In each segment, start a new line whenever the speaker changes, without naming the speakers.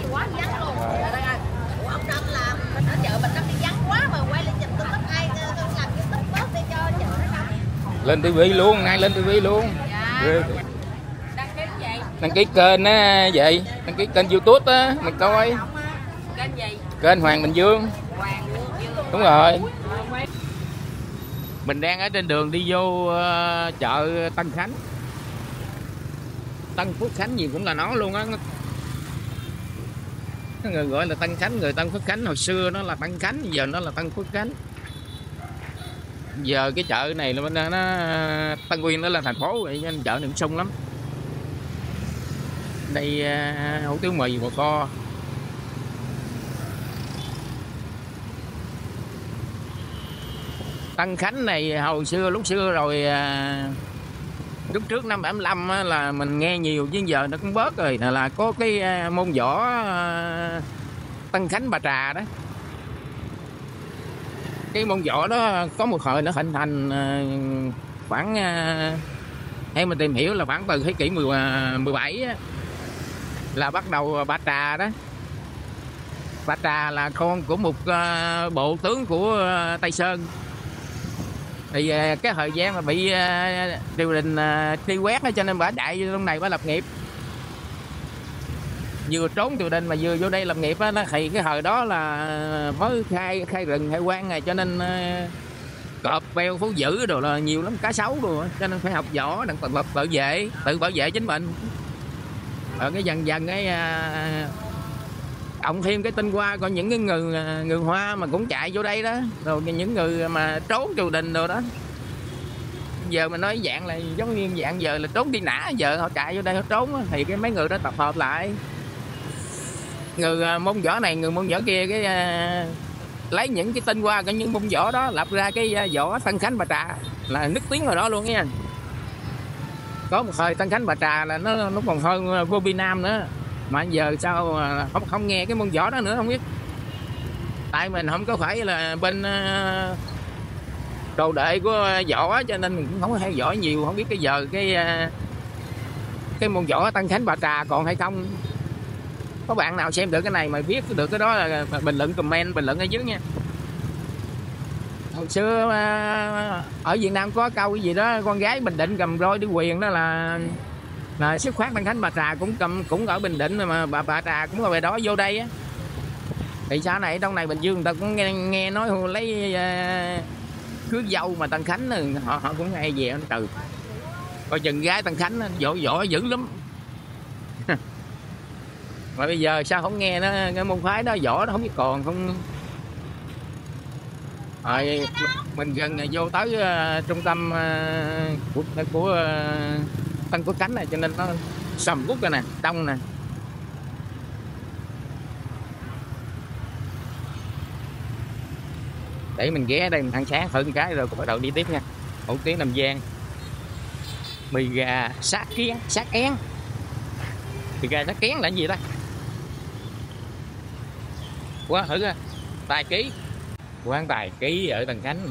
gì quá vắng luôn Ủa, ông Đông làm ở chợ mình nó đi vắng quá mà quay lên chụp tấp ai làm youtube bớt đi cho chợ nó đông
lên tivi luôn nay lên tivi luôn.
Dạ. Đăng ký vậy
đăng ký kênh á vậy. Đăng ký kênh youtube á mình coi.
Kênh gì?
Kênh hoàng bình dương.
Hoàng dương.
Đúng rồi. Mình đang ở trên đường đi vô ờ, chợ Tân Khánh. Tân Phước Khánh gì cũng là nó luôn á người gọi là Tân Khánh người Tân Phước Khánh. Hồi xưa nó là Tân Khánh giờ nó là Tân Phước Khánh. Giờ cái chợ này là nó, nó Tân Nguyên nó là thành phố vậy nên chợ này cũng sung lắm. Đây à, hủ tiếu mì bò co Tân Khánh này hồi xưa lúc xưa rồi à, lúc trước năm 75 á, là mình nghe nhiều chứ giờ nó cũng bớt rồi. Là, là có cái à, môn võ à, Tân Khánh Bà Trà đó. Cái môn võ đó có một thời nó hình thành à, khoảng hay theo mình tìm hiểu là khoảng từ thế kỷ 10, 17 á, là bắt đầu Bà Trà đó. Bà Trà là con của một bộ tướng của Tây Sơn thì cái thời gian mà bị triều đình truy quét cho nên bà đại vô trong này bà lập nghiệp vừa trốn triều đình mà vừa vô đây lập nghiệp á nó thì cái thời đó là mới khai khai rừng khai quan này cho nên cọp beo phú dữ đồ là nhiều lắm cá sấu đồ cho nên phải học võ đặng tự vệ tự bảo vệ chính mình ở cái dần dần cái cộng thêm cái tinh hoa coi những cái người à, người hoa mà cũng chạy vô đây đó. Rồi những người mà trốn triều đình rồi đó. Giờ mà nói dạng là giống như dạng giờ là trốn đi nã giờ họ chạy vô đây họ trốn thì cái mấy người đó tập hợp lại. Người à, môn võ này người môn võ kia cái uh, lấy những cái tinh hoa của những môn võ đó lập ra cái à, võ tân khánh bà trà là nức tiếng rồi đó luôn nha. Có một thời tân khánh bà trà là nó nó còn hơn vô vi nam nữa mà giờ sao không không nghe cái môn võ đó nữa không biết. Tại mình không có phải là bên ờ, đồ đệ của võ cho nên mình cũng không có theo dõi nhiều, không biết cái giờ cái ờ, cái môn võ tăng khánh bà trà còn hay không. Có bạn nào xem được cái này mà biết được cái đó là bình luận comment, bình luận ở dưới nha. Hồi xưa ờ, ở Việt Nam có câu cái gì đó, con gái Bình Định cầm roi đi quyền đó là rồi, sức khoát Tân Khánh bà Trà cũng cầm cũng ở Bình Định mà bà bà Trà cũng ở về đó vô đây á. Thì sao này trong này Bình Dương người ta cũng nghe, nghe nói lấy à, uh, cưới dâu mà Tân Khánh họ họ cũng hay về nó trừ coi chừng gái Tân Khánh dỗ dỗ dữ lắm. Mà bây giờ sao không nghe nó cái môn phái đó võ nó không biết còn không. Rồi mình gần vô tới uh, trung tâm uh, của của uh, thân có cánh này, cho nên nó sầm rút ra nè, đông nè. Để mình ghé đây, mình ăn sáng, thử một cái rồi bắt đầu đi tiếp nha. Hủ tiếng Nam Giang mì gà sát kiến sát én. Mì gà sát kén là gì đây quá, thử coi. Tài ký. Quán tài ký ở tầng Khánh.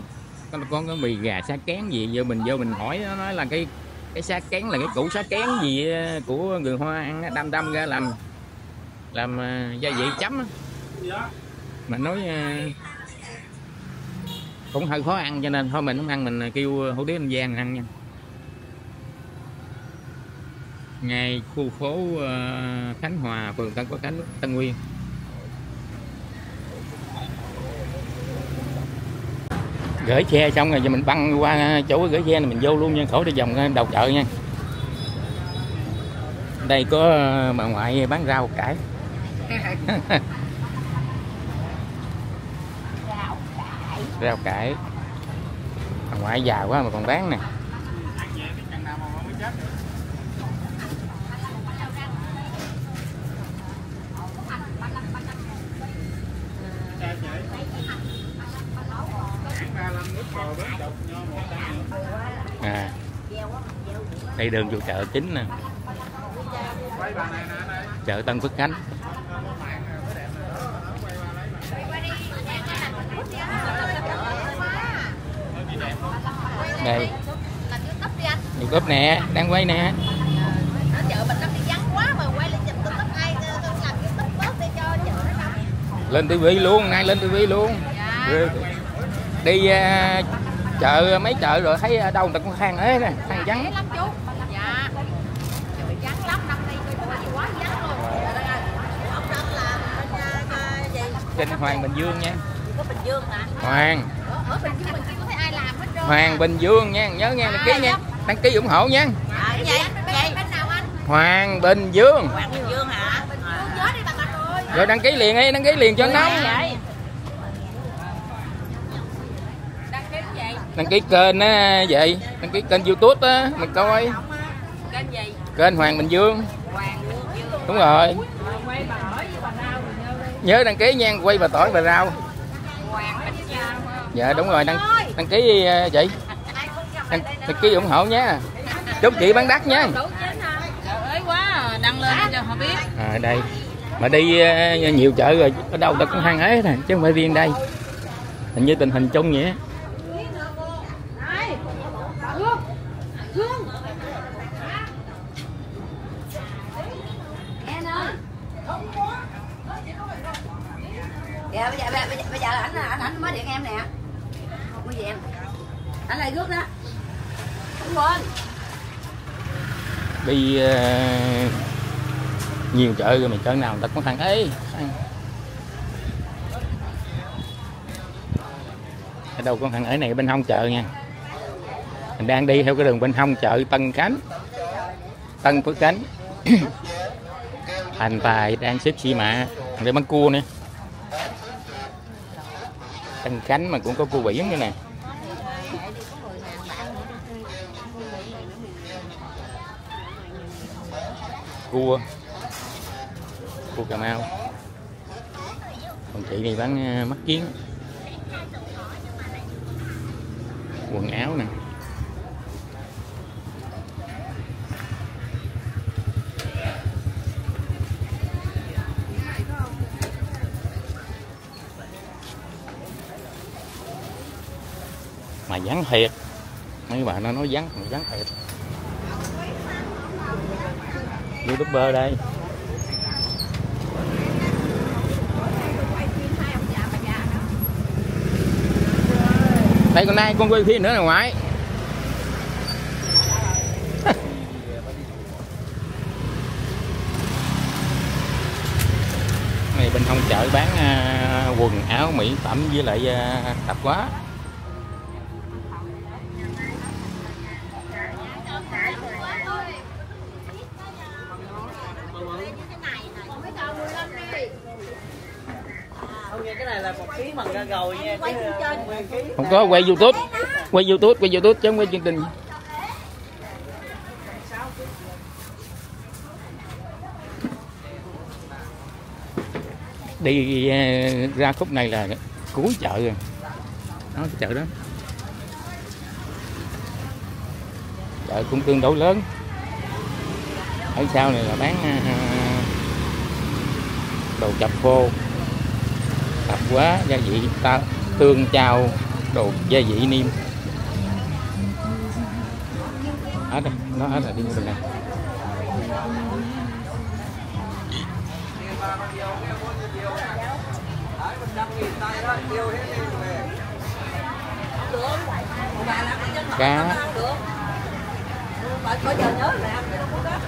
Có có cái mì gà sát kén gì giờ mình, vô mình hỏi, nó nói là cái cái xác kén là cái củ xác kén gì ờ, của người hoa ăn đâm đâm ra làm làm ờ, gia vị chấm mà nói ờ, cũng hơi khó ăn cho nên thôi mình không ăn, mình kêu hủ tiếu anh Giang ăn nha. Ngay khu phố Khánh Hòa, phường Tân Quốc Khánh Tân Nguyên. Gửi xe xong rồi giờ mình băng qua chỗ gửi xe này mình vô luôn nha khỏi đi vòng đầu chợ nha. Đây có ờ, bà ngoại bán rau cải. Rau cải. Bà ngoại già quá mà còn bán nè à đây đường vô chợ chính nè. Chợ Tân Phước Khánh. Đây.
Youtube
nè đang quay nè.
Lên
tivi luôn nay lên tivi luôn.
Dạ.
Đi à, chợ mấy chợ rồi thấy ở đâu người ta cũng than ế nè than vắng
lắm chú dạ trời vắng lắm năm nay tôi quá gì quá vắng luôn Trời đất ơi, ông Đông làm bên, à,
trên Hoàng Bình Dương nha.
Có Bình Dương hả?
Hoàng.
Ở, ở Bình Dương mình chưa có thấy ai làm hết trơn.
Hoàng Bình Dương nha. Nhớ nha đăng ký nha. đăng ký ủng hộ nha.
À, cái gì? Vậy bên nào anh?
Hoàng Bình Dương.
Hoàng Bình Dương hả? Bình Dương nhớ đi bà con ơi
rồi đăng ký liền đi đăng ký liền cho nóng
vậy? Đăng ký vậy
đăng ký kênh á vậy. Đăng ký kênh youtube á mình coi.
Kênh gì?
Kênh Hoàng Bình Dương.
Hoàng Dương.
Đúng rồi
quay bà hỏi với bà nào rồi nhớ
đăng ký nha quay bà tỏi bà rau. Dạ đúng rồi đăng đăng ký ờ, chị. Đăng, đăng ký ủng hộ nha. Chúc chị bán đắt nha.
Đăng lên cho họ biết
à đây. Mà đi ờ, nhiều chợ rồi ở đâu ta cũng hăng ấy nè chứ không phải riêng đây. Hình như tình hình chung vậy á.
Dạ bây giờ bây giờ, bây giờ ảnh ảnh ảnh mới điện em nè. Không có gì em. Ảnh lại rước đó. Không quên.
đi uh, nhiều chợ rồi mà chợ nào người ta cũng ấy. ở đâu con thằng ấy này bên hông chợ nha mình đang đi theo cái đường bên hông chợ Tân Khánh Tân Phước Khánh thành tài đang xếp xi mạ để bán cua nữa Tân Khánh mà cũng có cua biển nữa nè. Cua. Cua Cà Mau. Còn chị này bán ờ, mắt kiến. Quần áo nè. Vắng thiệt. Mấy bạn nó nói vắng mà vắng thiệt. Youtuber đây. Đây con nay con quay phim nữa là ngoại này bên hông chợ bán à, quần áo mỹ phẩm với lại à, tạp hóa
không ký.
Không có quay youtube. Quay youtube quay youtube chứ không quay chương trình. Đi à, ra khúc này là cuối chợ rồi. Đó cái chợ đó. Chợ cũng tương đối lớn. Ở sau này là bán à, đồ chập khô thập quá, gia vị ta tương trao đồ gia vị niêm. Ở đây, nó ở đây đi bên này cá
Bây giờ nhớ là ăn cái đó đó.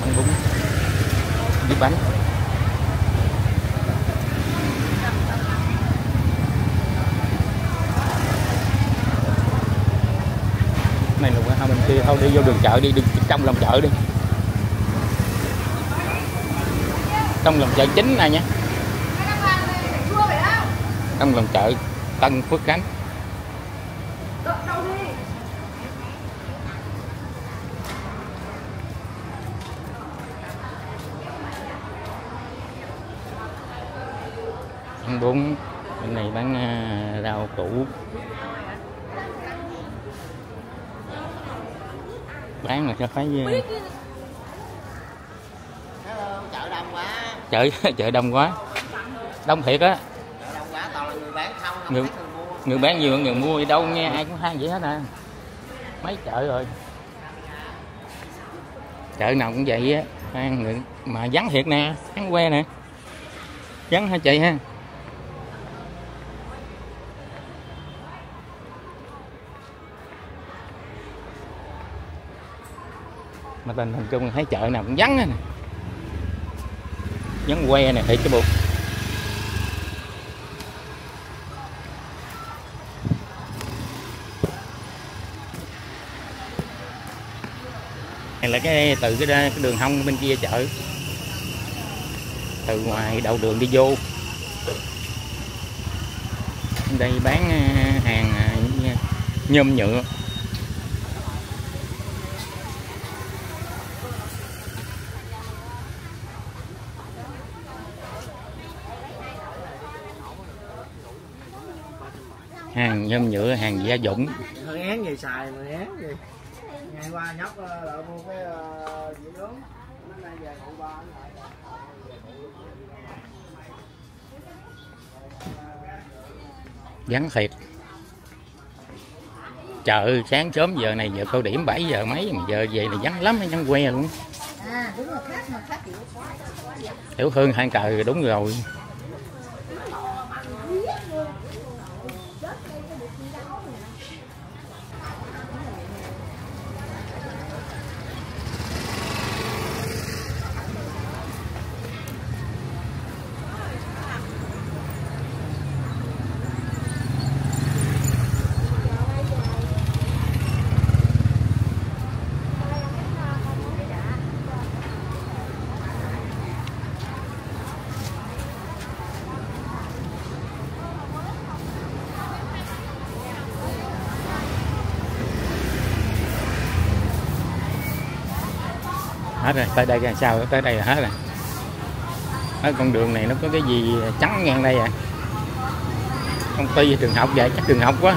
bánh bún với bánh này là qua bên kia. Thôi, đi vô đường chợ đi đi trong lòng chợ đi. Trong lòng chợ chính này nha. Trong lòng chợ Tân Phước Khánh. Ăn bún. Bên này bán à, rau củ. Bán là cho phải à,
chợ đông quá.
chợ chợ đông quá. Đông thiệt á.
Chợ đông quá toàn là người bán không không
Người-
thấy người mua.
người bán nhiều người mua gì đâu nghe ai cũng than vậy hết à. Mấy chợ rồi. Chợ nào cũng vậy á. Người, mà vắng thiệt nè vắng que nè. Vắng hả chị ha mà tình hình chung thấy chợ nào cũng vắng nè. Vắng que nè thiệt chứ bộ. Này là cái từ cái, cái đường hông bên kia chợ. Từ ngoài đầu đường đi vô. Đây bán à, hàng à, nhôm nhựa. Hàng nhôm nhựa hàng gia dụng.
Hơi án gì xài mà án gì ngày qua nhóc ờ, lại mua cái ờ, nướng. Nó nay về cụ ba
vắng thiệt. Chợ sáng sớm giờ này giờ cao điểm 7 giờ mấy mà giờ về là vắng lắm vắng que luôn.
À đúng rồi khác mà khác
tiểu hương hai cờ đúng rồi hết rồi, tới đây là sao, tới đây là hết rồi. Ở con đường này nó có cái gì trắng ngang đây à? Công ty trường học vậy, chắc trường học quá.